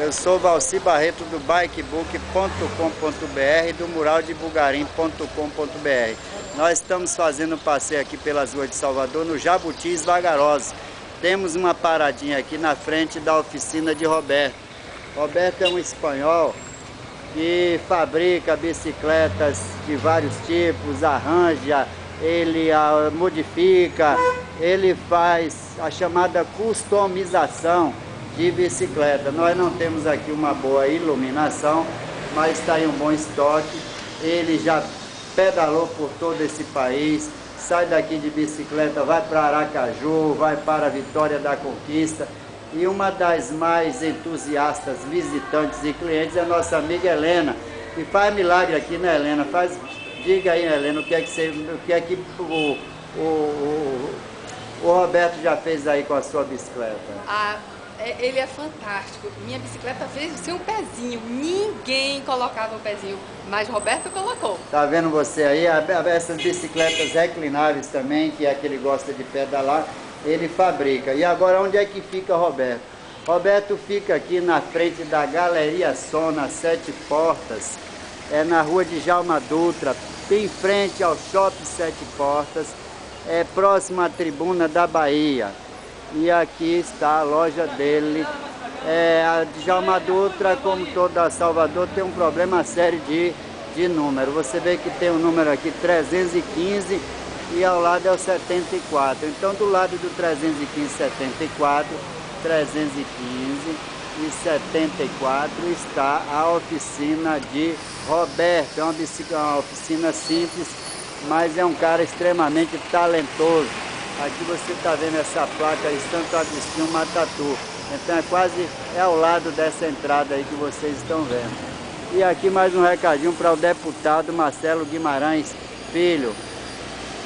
Eu sou Valci Barreto do bikebook.com.br e do muraldebugarim.com.br. Nós estamos fazendo um passeio aqui pelas ruas de Salvador no Jabutis Vagarosos. Temos uma paradinha aqui na frente da oficina de Roberto. Roberto é um espanhol que fabrica bicicletas de vários tipos, arranja, ele a modifica, ele faz a chamada customização de bicicleta. Nós não temos aqui uma boa iluminação, mas está em um bom estoque. Ele já pedalou por todo esse país, sai daqui de bicicleta, vai para Aracaju, vai para a Vitória da Conquista. E uma das mais entusiastas visitantes e clientes é a nossa amiga Helena, que faz milagre aqui, né Helena? Faz, diga aí, Helena, o que é que, você, o, que, é que o, o, o, o Roberto já fez aí com a sua bicicleta? Ah ele é fantástico. Minha bicicleta fez sem um pezinho. Ninguém colocava o pezinho, mas Roberto colocou. Tá vendo você aí? Essas bicicletas reclináveis também, que é que gosta de pedalar, ele fabrica. E agora onde é que fica Roberto? Roberto fica aqui na frente da Galeria Sona Sete Portas, é na rua de Jalma Dutra, em frente ao Shopping Sete Portas, é próximo à Tribuna da Bahia e aqui está a loja dele. É, a Djalma Dutra, como toda Salvador, tem um problema sério de, de número. Você vê que tem um número aqui 315 e ao lado é o 74. Então do lado do 315 74, 315 e 74 está a oficina de Roberto. É uma, uma oficina simples, mas é um cara extremamente talentoso. Aqui você está vendo essa placa aí, Santo Agostinho Matatu. Então é quase é ao lado dessa entrada aí que vocês estão vendo. E aqui mais um recadinho para o deputado Marcelo Guimarães Filho.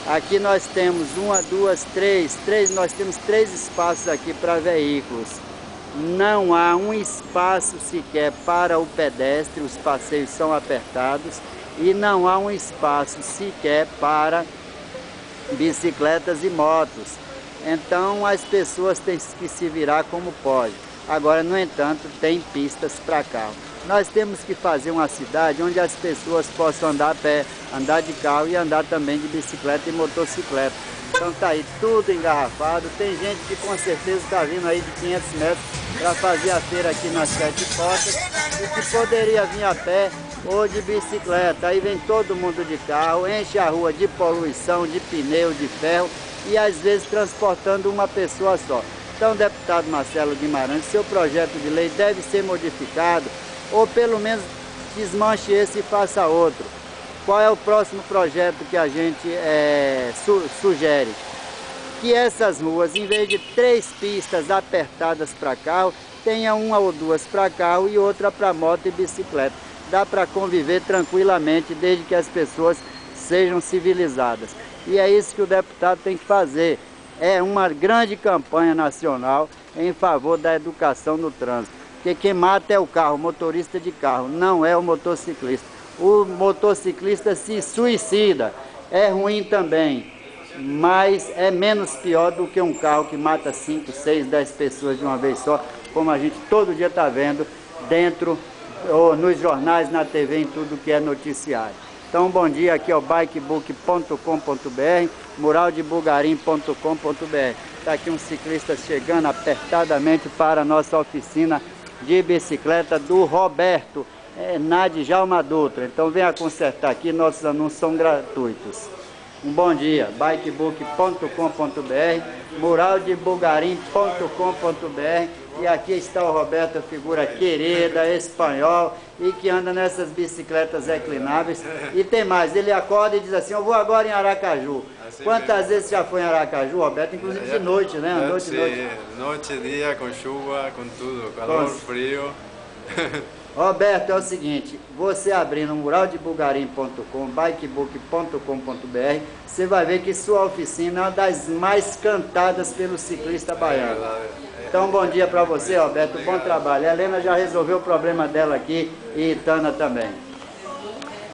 Aqui nós temos uma, duas, três, três, nós temos três espaços aqui para veículos. Não há um espaço sequer para o pedestre, os passeios são apertados e não há um espaço sequer para bicicletas e motos. Então as pessoas têm que se virar como pode. Agora, no entanto, tem pistas para carro. Nós temos que fazer uma cidade onde as pessoas possam andar a pé, andar de carro e andar também de bicicleta e motocicleta. Então tá aí tudo engarrafado. Tem gente que com certeza está vindo aí de 500 metros para fazer a feira aqui nas sete portas e que poderia vir a pé ou de bicicleta. Aí vem todo mundo de carro, enche a rua de poluição, de pneu, de ferro e às vezes transportando uma pessoa só. Então, deputado Marcelo Guimarães, seu projeto de lei deve ser modificado ou pelo menos desmanche esse e faça outro. Qual é o próximo projeto que a gente é, su sugere? Que essas ruas, em vez de três pistas apertadas para carro, tenha uma ou duas para carro e outra para moto e bicicleta dá para conviver tranquilamente desde que as pessoas sejam civilizadas. E é isso que o deputado tem que fazer. É uma grande campanha nacional em favor da educação no trânsito. Porque quem mata é o carro, o motorista de carro, não é o motociclista. O motociclista se suicida, é ruim também, mas é menos pior do que um carro que mata 5, 6, 10 pessoas de uma vez só, como a gente todo dia está vendo dentro ou nos jornais, na TV, em tudo que é noticiário. Então, bom dia, aqui é o bikebook.com.br, muraldebugarim.com.br. Está aqui um ciclista chegando apertadamente para a nossa oficina de bicicleta do Roberto, é, na Djalma Dutra. Então, venha consertar aqui, nossos anúncios são gratuitos. Um bom dia, bikebook.com.br, muraldebugarim.com.br e aqui está o Roberto, figura querida, espanhol e que anda nessas bicicletas reclináveis. E tem mais, ele acorda e diz assim, eu vou agora em Aracaju. Assim Quantas mesmo. vezes já foi em Aracaju, Roberto? Inclusive de noite, né? Noite, Sim, noite. Noite, dia, com chuva, com tudo, calor, com... frio. Roberto, é o seguinte, você abrindo muraldebugarim.com, bikebook.com.br, você vai ver que sua oficina é uma das mais cantadas pelo ciclista baiano. É, então, bom dia para você, Roberto, bom trabalho. A Helena já resolveu o problema dela aqui e Tana também.